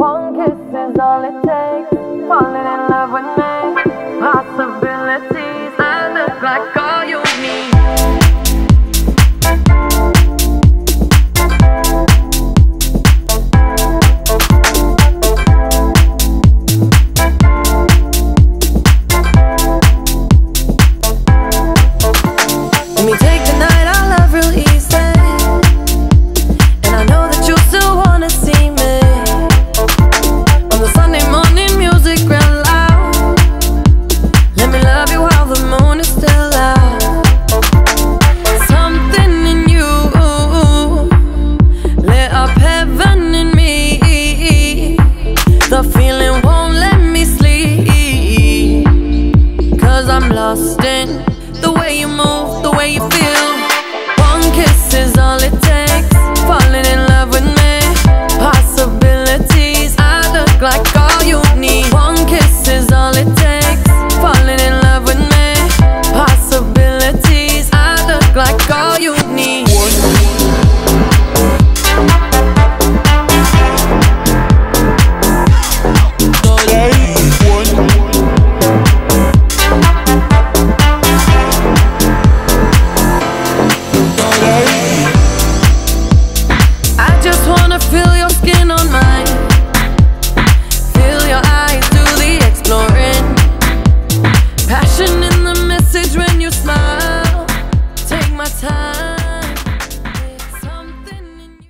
One kiss is all it takes. Falling in love with me. Possibilities. I look like The feeling won't let me sleep. Cause I'm lost in the way you move, the way you feel. One kiss is all it takes. Falling in love with me. Possibilities. I look like